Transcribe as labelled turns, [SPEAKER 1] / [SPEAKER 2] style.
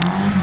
[SPEAKER 1] Aye.